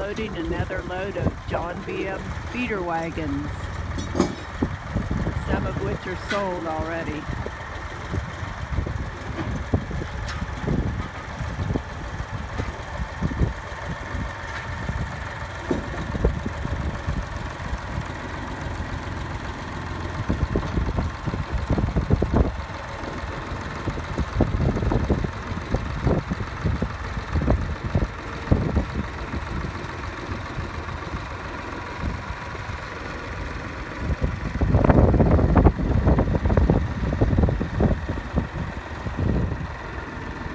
Loading another load of John BM feeder wagons, some of which are sold already.